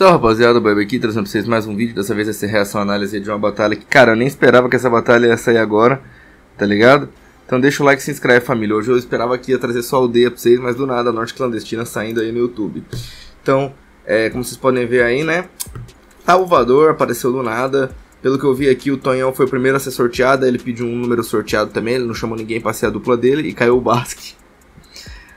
Então, rapaziada, o Bebe aqui trazendo pra vocês mais um vídeo. Dessa vez ser reação análise de uma batalha que, cara, eu nem esperava que essa batalha ia sair agora, tá ligado? Então deixa o like e se inscreve, família. Hoje eu esperava que ia trazer só aldeia pra vocês, mas do nada, a Norte Clandestina saindo aí no YouTube. Então, é, como vocês podem ver aí, né? Salvador apareceu do nada. Pelo que eu vi aqui, o Tonhão foi o primeiro a ser sorteado. Ele pediu um número sorteado também. Ele não chamou ninguém pra ser a dupla dele e caiu o Basque.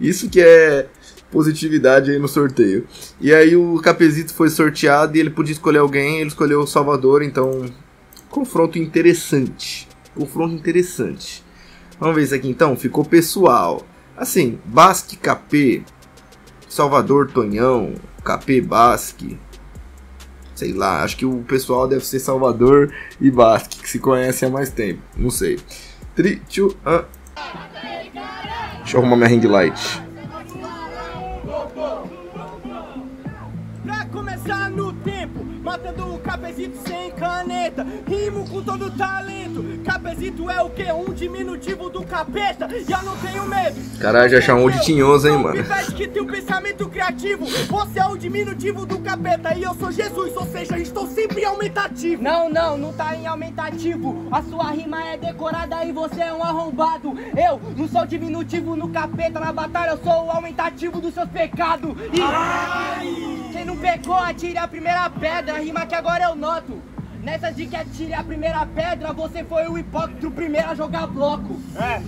Isso que é positividade aí no sorteio. E aí o Capezito foi sorteado e ele podia escolher alguém, ele escolheu o Salvador, então confronto interessante. Confronto interessante. Vamos ver isso aqui então, ficou pessoal. Assim, Basque KP, Salvador Tonhão, KP Basque. Sei lá, acho que o pessoal deve ser Salvador e Basque, que se conhecem há mais tempo. Não sei. 3, 2, 1. Deixa eu arrumar minha ring light. Matando o capezito sem caneta. Rimo com todo talento. Capezito é o que? Um diminutivo do capeta. E eu não tenho medo. Caralho, já chamou de tinhoso, hein, mano. que tem um pensamento criativo. Você é o diminutivo do capeta. E eu sou Jesus, ou seja, estou sempre em aumentativo. Não, não, não tá em aumentativo. A sua rima é decorada e você é um arrombado. Eu não sou diminutivo no capeta. Na batalha eu sou o aumentativo dos seus pecados. E. Ai! Quem não pecou, atire a primeira pedra, rima que agora eu noto. Nessa de que atire a primeira pedra, você foi o hipócrita o primeiro a jogar bloco. É,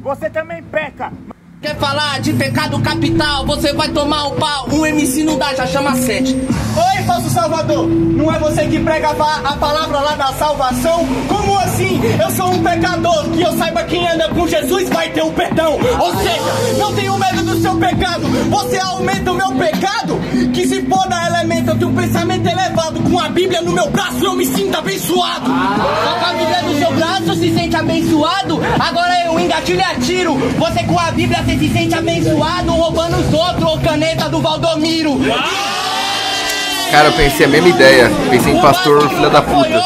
você também peca. Quer falar de pecado capital, você vai tomar um pau. Um MC não dá, já chama sete. Oi, falso salvador, não é você que prega a palavra lá da salvação? Como assim? Eu sou um pecador, que eu saiba quem anda com Jesus vai ter o um perdão. Ou seja, não tenho medo do seu pecado, você aumenta o meu pecado. Que se foda elemento, eu tenho um pensamento elevado. Com a Bíblia no meu braço eu me sinto abençoado. Com a Bíblia no seu braço se sente abençoado. Agora eu engatilho e atiro. Você com a Bíblia você se sente abençoado roubando os outros, ou caneta do Valdomiro. Cara, eu pensei a mesma ideia. Pensei em pastor, filha da puta.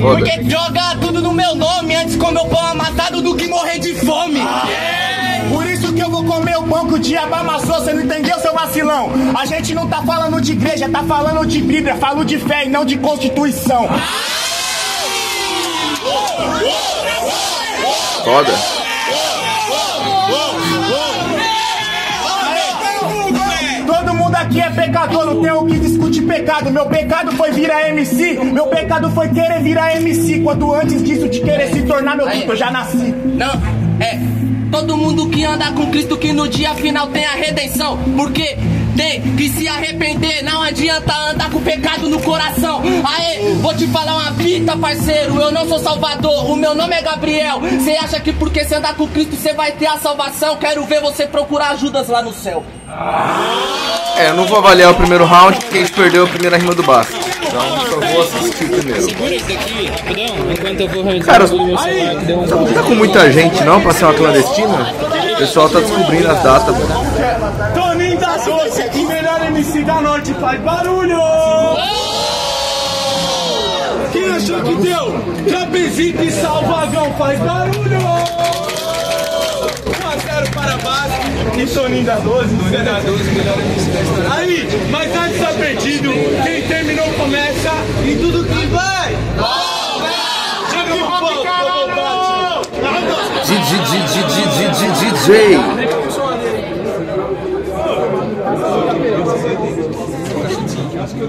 Porque joga tudo no meu nome antes comer o pão amassado do que morrer de fome. Por isso que eu vou comer o pão que o diabo amassou, você não entendeu, seu vacilão? A gente não tá falando de igreja, tá falando de Bíblia, falo de fé e não de constituição. Foda. Aqui é pecador, não tem o que discutir pecado. Meu pecado foi virar MC, meu pecado foi querer virar MC. Quando antes disso de querer se tornar meu puto, eu já nasci. Não, é. Todo mundo que anda com Cristo que no dia final tem a redenção. Porque tem que se arrepender. Não adianta andar com pecado no coração. Aê, vou te falar uma fita, parceiro. Eu não sou salvador, o meu nome é Gabriel. Você acha que porque você andar com Cristo você vai ter a salvação? Quero ver você procurar ajudas lá no céu. É, eu não vou avaliar o primeiro round porque a gente perdeu a primeira rima do Basco. Então só vou assistir primeiro. Cara, Não tá com muita gente não pra ser uma clandestina? O pessoal tá descobrindo as datas, mano. Toninho da Doce, o melhor MC da Norte faz barulho! Quem achou que deu? Trapezito e Salvagão faz barulho! Para baixo. E Soninho da 12. Soninho da 12, melhor da. Aí, mas nada está perdido. Quem terminou começa e tudo que vai. Chega pro palco, DJ. DJ. Acho que eu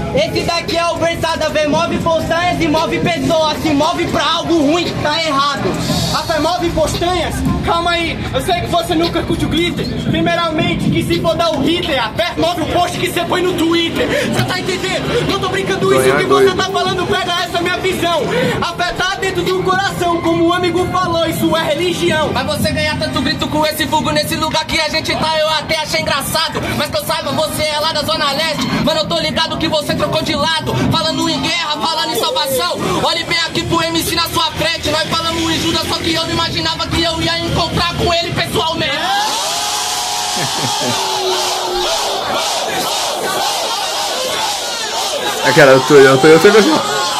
Esse daqui é o versada, vê move montanhas e move pessoas, se move pra algo ruim que tá errado. costanhas? Calma aí, eu sei que você nunca curte o glitter. Primeiramente, que se for dar o Hitler, aperta o post que você põe no Twitter. Você tá entendendo? Não tô brincando isso que você tá falando, pega essa minha visão. Afetar dentro do coração, como o amigo falou, isso é religião. Mas você ganhar tanto grito com esse vulgo nesse lugar que a gente tá, eu até achei engraçado. Mas que eu saiba, você é lá da Zona Leste. Mano, eu tô ligado que você trocou de lado. Falando em guerra, falando em salvação. Olhe bem aqui pro MC na sua frente. Nós falamos em Judas, só que eu não imaginava que eu ia encontrar com ele pessoalmente. É, cara, eu tô, eu tô, eu tô imaginando.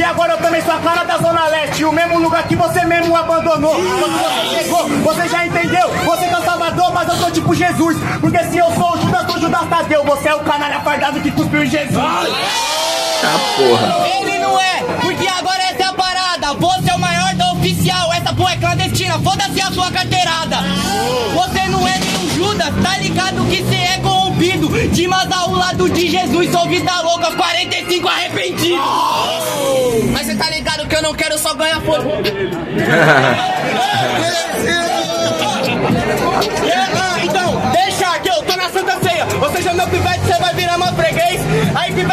E agora eu também sou a cara da Zona Leste, o mesmo lugar que você mesmo abandonou. Quando você chegou, você já entendeu? Você é o Salvador, mas eu sou tipo Jesus. Porque se eu sou o Judas, sou Judas Tadeu. Você é o canalha fardado que cuspiu em Jesus. Ah, porra. Ele não é, porque agora essa é a parada. Você é o maior da oficial, essa porra é clandestina. Foda-se a sua carteirada. Você não é nenhum Judas, tá ligado que você é corrompido. Dimas ao lado de Jesus, sou vida louca, 45 arrependido. Não quero só ganhar foda.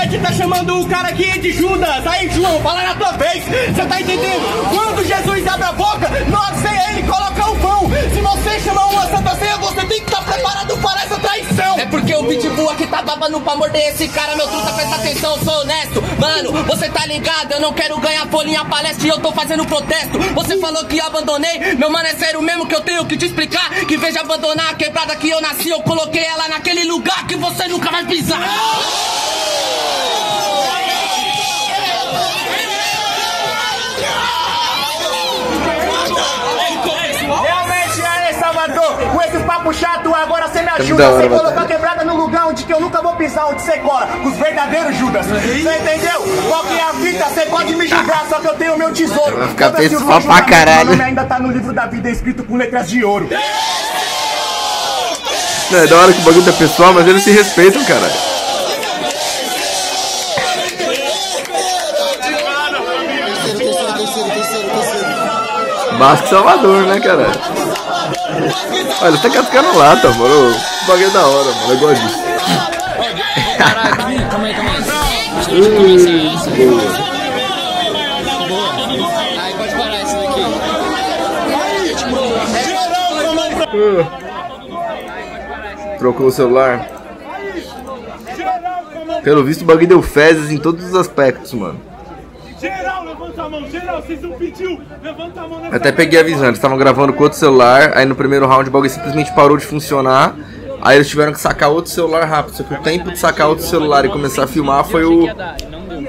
Pivete tá chamando o cara aqui de Judas. Aí, João, fala na tua vez. Você tá entendendo? Quando Jesus abre a boca, não ceia ele coloca o pão. Se você chama uma Santa Ceia, você tem que estar preparado para essa traição. É porque o pitbull aqui tá babando pra morder esse cara. Meu truta, presta atenção, sou honesto. Mano, você tá ligado? Eu não quero ganhar folhinha palestra e eu tô fazendo protesto. Você falou que abandonei. Meu mano, é sério mesmo que eu tenho que te explicar. Que de abandonar a quebrada que eu nasci, eu coloquei ela naquele lugar que você nunca vai pisar. Chato, agora você me da ajuda. hora, Você colocou a quebrada no lugar onde que eu nunca vou pisar, onde você cola. Os verdadeiros Judas. Você entendeu? Qual que é a vida? Você pode me julgar, só que eu tenho meu tesouro. Vai ficar vou pra julgar, caralho. Meu nome ainda tá no livro da vida escrito com letras de ouro. Não, é da hora que o bagulho tá pessoal, mas eles se respeitam, cara. Basque Salvador, né, cara? Olha, você tá cascando lata, mano. O bagulho é da hora, mano. Eu gosto disso. Aqui, calma aí, calma aí. Boa. Aí pode parar isso daqui. Trocou o celular. Pelo visto, o bagulho deu fezes em todos os aspectos, mano. Levanta a mão, geral, vocês não pediu, levanta a mão nessa Até peguei a visão, eles estavam gravando com outro celular, aí no primeiro round o bagulho simplesmente parou de funcionar. Aí eles tiveram que sacar outro celular rápido. Só que o tempo de sacar outro celular e começar a filmar foi o.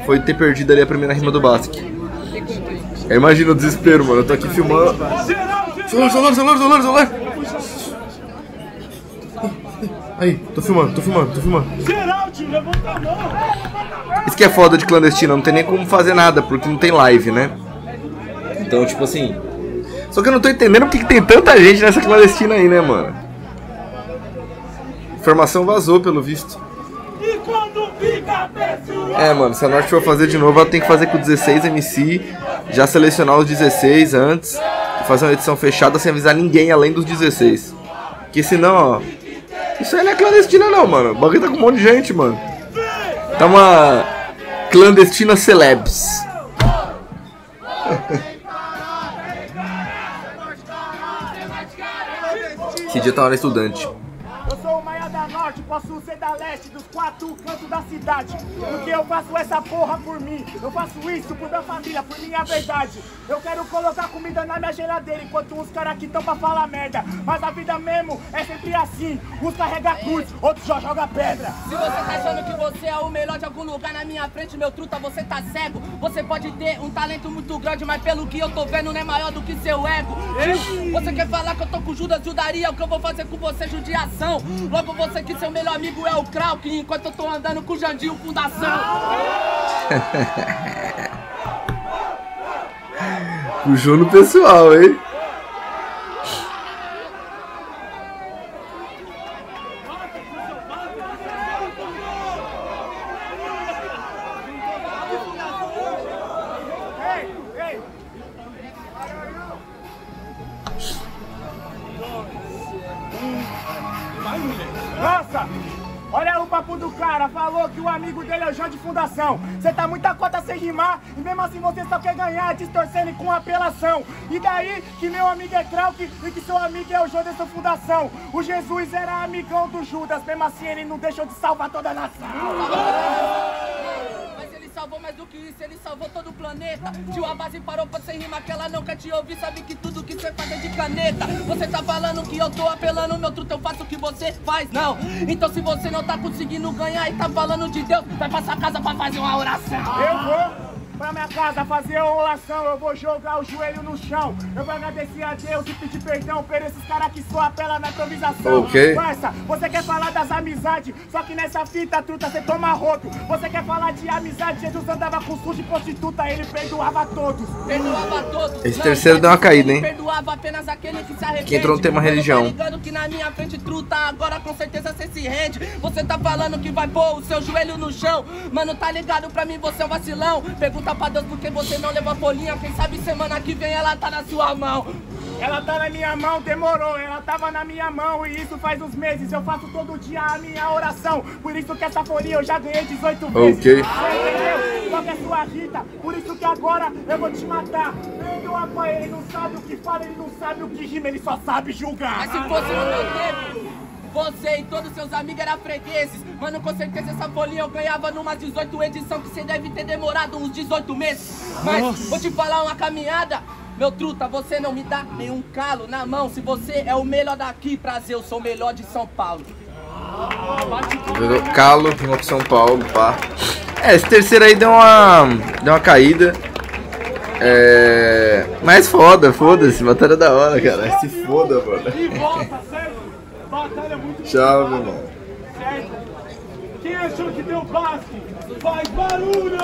Foi ter perdido ali a primeira rima do Basque. Eu imagino o desespero, mano. Eu tô aqui filmando. Celular, celular, celular, celular, celular! Aí, tô filmando, tô filmando, tô filmando. Geral, tio, levanta a mão. Isso que é foda de clandestino, não tem nem como fazer nada, porque não tem live, né? Então, tipo assim. Só que eu não tô entendendo porque que tem tanta gente nessa clandestina aí, né, mano? Informação vazou, pelo visto. E quando fica pessoal, É, mano, se a Norte for fazer de novo, ela tem que fazer com 16 MC, já selecionar os 16 antes, e fazer uma edição fechada sem avisar ninguém além dos 16. Porque senão, ó. Isso aí não é clandestina, não, mano. O bagulho tá com um monte de gente, mano. Tá uma clandestina celebs. Que dia eu tava na estudante. Eu sou o Maia da Norte, posso ser da Leste, dos quatro cantos da cidade. Porque eu faço essa porra por mim. Eu faço isso por minha família, por minha verdade. Eu quero colocar comida na minha geladeira, enquanto uns caras aqui tão pra falar merda. Mas a vida mesmo é sempre assim. Uns carrega cruz, outros só joga pedra. Se você tá achando que você é o melhor de algum lugar na minha frente, meu truta, você tá cego. Você pode ter um talento muito grande, mas pelo que eu tô vendo, não é maior do que seu ego. Você quer falar que eu tô com Judas Judaria? O que eu vou fazer com você, é judiação? Logo você que seu melhor amigo é o Krauk, enquanto eu tô andando com o Jandinho Fundação. Puxou no pessoal, hein? Tá muita cota sem rimar e mesmo assim você só quer ganhar, distorcendo com apelação. E daí que meu amigo é Krauk e que seu amigo é o dessa fundação. O Jesus era amigão do Judas, mesmo assim ele não deixou de salvar toda a nação. Mas ele salvou mais do que isso, ele salvou todo o planeta. Tio a base parou pra você rimar que ela quer te ouvir. Sabe que tudo que você faz é de caneta. Você tá falando que eu tô apelando, meu truto, eu faço o que você faz, não. Então se você não tá conseguindo ganhar e tá falando de Deus, vai pra sua casa pra fazer uma oração. Eu vou pra minha casa fazer a oração, eu vou jogar o joelho no chão. Eu vou agradecer a Deus e pedir perdão por esses caras que só apelam na improvisação. Ok. Parça, você quer falar das amizades, só que nessa fita, truta, você toma rodo. Você quer falar de amizade, Jesus andava com sujo de prostituta, ele perdoava todos. Perdoava todos. Esse terceiro deu uma caída, hein? Perdoava apenas aquele que se arrepende. Que entrou no tema religião. Que na minha frente truta, agora com certeza você se rende. Você tá falando que vai pôr o seu joelho no chão. Mano, tá ligado pra mim, você é um vacilão. Pergunta pra Deus por que você não leva a folhinha. Quem sabe semana que vem ela tá na sua mão. Ela tá na minha mão, demorou, ela tava na minha mão e isso faz uns meses. Eu faço todo dia a minha oração, por isso que essa folhinha eu já ganhei 18 vezes. Ok. Você? Qual que é sua Rita? Por isso que agora eu vou te matar. Perdoa pra ele, não sabe o que fala, ele não sabe o que rima, ele só sabe julgar. Mas se fosse no meu tempo, você e todos seus amigos eram fregueses. Mano, com certeza essa folhinha eu ganhava numa 18 edição que você deve ter demorado uns 18 meses. Mas vou te falar uma caminhada. Meu truta, você não me dá nenhum calo na mão. Se você é o melhor daqui, prazer, eu sou o melhor de São Paulo. Calo, rimou com São Paulo, pá. É, esse terceiro aí deu uma. deu uma caída. É. Mas foda, foda-se, batalha da hora, cara. Se foda, mano. Tchau, meu irmão. certo? Quem achou que deu basque? Faz barulho!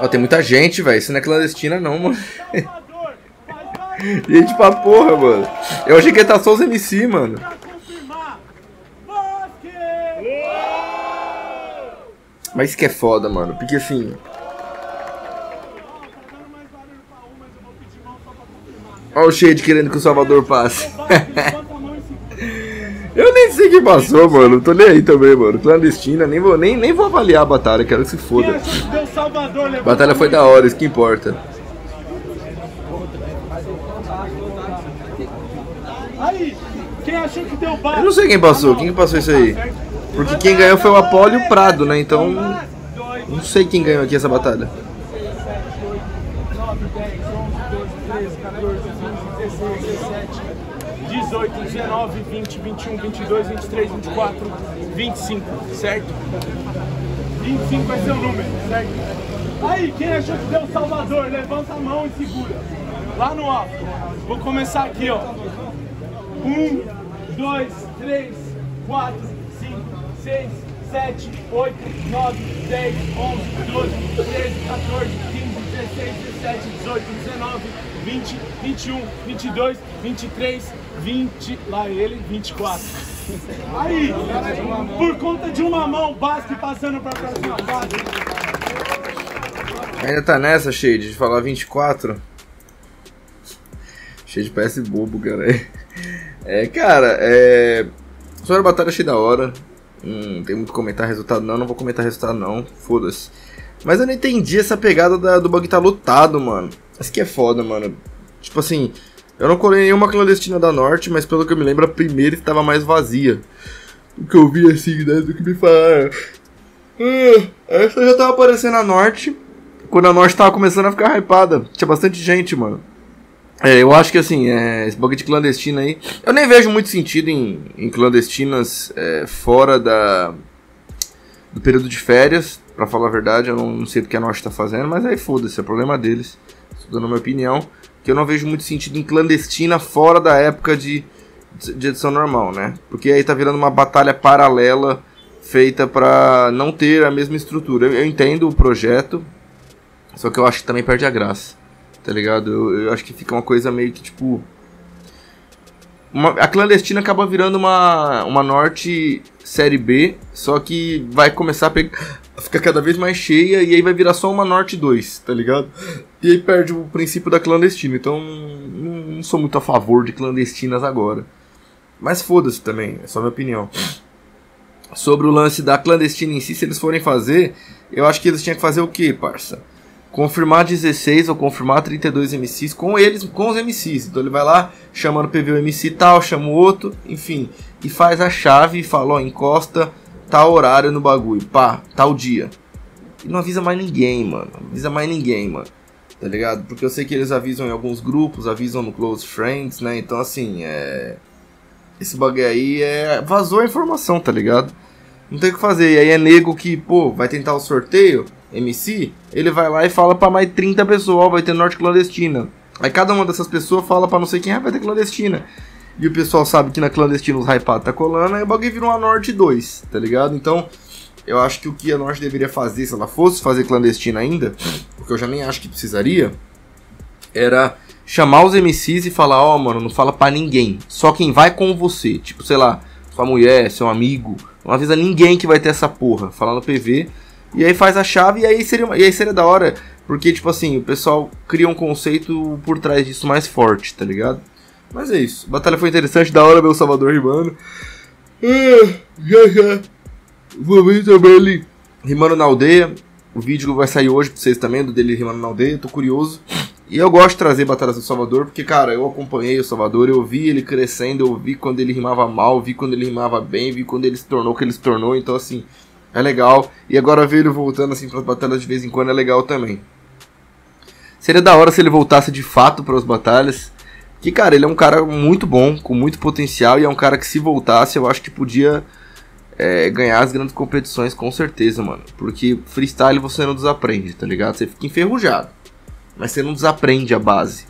Ó, tem muita gente, velho. Isso não é clandestina, não, mano. Gente pra porra, mano. Eu achei que ia estar só os MC, mano. Mas isso que é foda, mano. Porque assim. Ó o Shade querendo que o Salvador passe. Levanta a mão e segura. Quem passou, mano. Tô nem aí também, mano. Clandestina, nem vou, nem, nem vou avaliar a batalha, quero que se foda. que batalha foi da hora, isso que importa. Aí, quem achou que deu? Eu não sei quem passou, quem passou isso aí? Porque quem ganhou foi o Apolo e o Prado, né? Então. Não sei quem ganhou aqui essa batalha. 9, 10, 11, 12, 13, 14, 15, 16, 17, 18, 19, 20, 21, 22, 23, 24, 25, certo? 25 vai ser o número, certo? Aí, quem achou que deu Salvador, levanta a mão e segura. Lá no alto. Vou começar aqui, ó. 1, 2, 3, 4, 5, 6, 7, 8, 9, 10, 11, 12, 13, 14, 15, 16, 17, 18, 19, 20, 21, 22, 23, 20, lá ele, 24. Aí, por conta de uma mão, Basque passando para a próxima fase. Ainda tá nessa, Shade, de falar 24? Shade parece bobo, cara. É, cara, é. Sobre a batalha achei da hora. Não tem muito comentar resultado, não. Não vou comentar resultado, não. Foda-se. Mas eu não entendi essa pegada da- do bug tá lotado, mano. Isso que é foda, mano. Tipo assim, eu não colei nenhuma clandestina da Norte, mas pelo que eu me lembro, a primeira estava mais vazia. O que eu vi assim, né? Do que me falaram. Ah, essa já tava aparecendo a Norte. Quando a Norte tava começando a ficar hypada. Tinha bastante gente, mano. É, eu acho que assim, é, esse bug de clandestina aí. Eu nem vejo muito sentido em, em clandestinas é, fora da, do período de férias. Pra falar a verdade, eu não, não sei do que a Norte tá fazendo, mas aí foda-se, é problema deles. Estou dando a minha opinião. Que eu não vejo muito sentido em clandestina fora da época de, de edição normal, né? Porque aí tá virando uma batalha paralela feita pra não ter a mesma estrutura. Eu, eu entendo o projeto, só que eu acho que também perde a graça, tá ligado? Eu, eu acho que fica uma coisa meio que tipo. Uma, a clandestina acaba virando uma, uma Norte Série B, só que vai começar a pegar, ficar cada vez mais cheia e aí vai virar só uma Norte 2, tá ligado? E aí perde o princípio da clandestina. Então não, não sou muito a favor de clandestinas agora. Mas foda-se também, é só minha opinião. Sobre o lance da clandestina em si, se eles forem fazer, eu acho que eles tinham que fazer o que, parça? Confirmar 16 ou confirmar 32 MCs com eles, com os MCs. Então ele vai lá, chamando PV MC tal, chama o outro, enfim, e faz a chave e fala, ó, encosta tal horário no bagulho, pá, tal dia. E não avisa mais ninguém, mano. Não avisa mais ninguém, mano. Tá ligado? Porque eu sei que eles avisam em alguns grupos, avisam no Close Friends, né? Então assim, é. Esse bagulho aí é. Vazou a informação, tá ligado? Não tem o que fazer. E aí é nego que, pô, vai tentar o sorteio MC, ele vai lá e fala para mais 30 pessoas, vai ter norte clandestina. Aí cada uma dessas pessoas fala para não sei quem, ah, vai ter clandestina. E o pessoal sabe que na clandestina os hypados tá colando, aí o bagulho virou uma Norte 2, tá ligado? Então, eu acho que o que a Norte deveria fazer, se ela fosse fazer clandestina ainda, porque eu já nem acho que precisaria, era chamar os MCs e falar, ó, oh, mano, não fala para ninguém, só quem vai com você, tipo, sei lá, sua mulher, seu amigo, não avisa ninguém que vai ter essa porra, falar no PV, e aí faz a chave e aí seria, e aí seria da hora, porque, tipo assim, o pessoal cria um conceito por trás disso mais forte, tá ligado? Mas é isso. Batalha foi interessante, da hora meu Salvador rimando. Ah, já já. Vou ver também ele rimando na aldeia. O vídeo vai sair hoje pra vocês também, do dele rimando na aldeia, tô curioso. E eu gosto de trazer batalhas do Salvador, porque, cara, eu acompanhei o Salvador, eu vi ele crescendo, eu vi quando ele rimava mal, vi quando ele rimava bem, vi quando ele se tornou o que ele se tornou, então assim, é legal. E agora ver ele voltando assim para as batalhas de vez em quando é legal também. Seria da hora se ele voltasse de fato para as batalhas. Que, cara, ele é um cara muito bom, com muito potencial, e é um cara que se voltasse, eu acho que podia é, ganhar as grandes competições com certeza, mano. Porque freestyle você não desaprende, tá ligado? Você fica enferrujado, mas você não desaprende a base.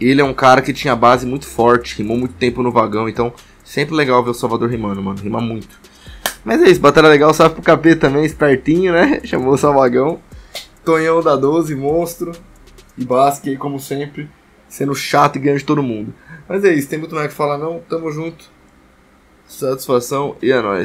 Ele é um cara que tinha a base muito forte, rimou muito tempo no vagão, então sempre legal ver o Salvador rimando, mano. Rima muito. Mas é isso, batalha legal, salve pro KP também, espertinho, né? Chamou o Salvagão. Tonhão da 12, monstro. E Basque aí, como sempre, sendo chato e ganhando de todo mundo. Mas é isso, tem muito mais que falar não. Tamo junto. Satisfação e é nóis.